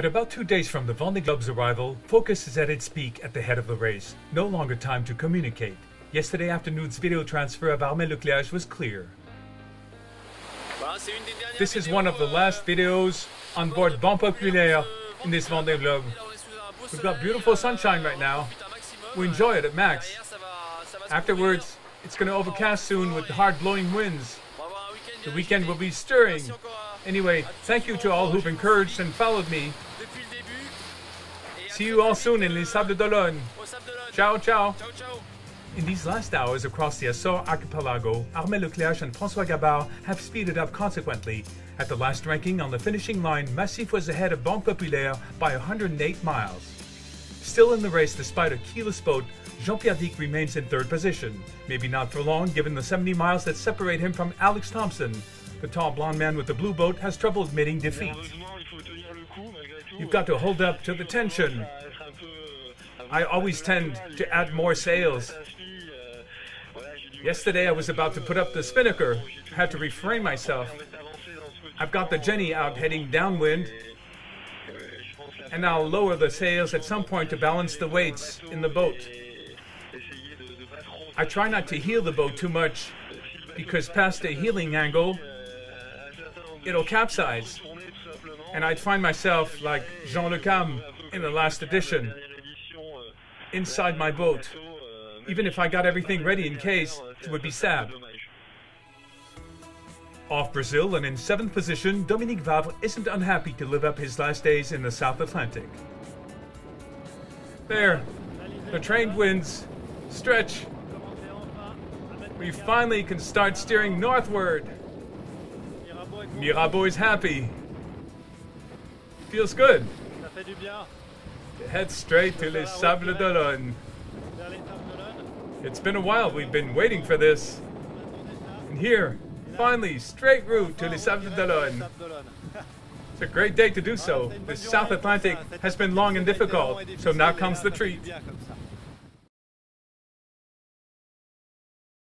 At about two days from the Vendée Globe's arrival, focus is at its peak at the head of the race. No longer time to communicate. Yesterday afternoon's video transfer of Armel Le Cléac'h was clear. This is one of the last videos on board Banque Populaire in this Vendée Globe. We've got beautiful sunshine right now. We enjoy it at max. Afterwards, it's going to overcast soon with hard blowing winds. The weekend will be stirring. Anyway, thank you to all who've encouraged and followed me. See you all soon in Les Sables d'Olonne. Ciao, ciao. In these last hours across the Açores archipelago, Armel Le Cléac'h and François Gabart have speeded up consequently. At the last ranking on the finishing line, Macif was ahead of Banque Populaire by 108 miles. Still in the race despite a keyless boat, Jean-Pierre Dick remains in third position. Maybe not for long given the 70 miles that separate him from Alex Thomson. The tall blonde man with the blue boat has trouble admitting defeat. You've got to hold up to the tension. I always tend to add more sails. Yesterday I was about to put up the spinnaker. Had to refrain myself. I've got the Jenny out heading downwind, and I'll lower the sails at some point to balance the weights in the boat. I try not to heel the boat too much because past a heeling angle, it'll capsize. And I'd find myself like Jean Le Cam in the last edition, inside my boat. Even if I got everything ready in case, it would be sad. Off Brazil and in seventh position, Dominique Wavre isn't unhappy to live up his last days in the South Atlantic. There, the train winds. Stretch. We finally can start steering northward. Mirabaud is happy. Feels good. Head straight to Les Sables d'Olonne. It's been a while we've been waiting for this. And here, finally, straight route to Les Sables d'Olonne. It's a great day to do so. The South Atlantic has been long and difficult, so now comes the treat.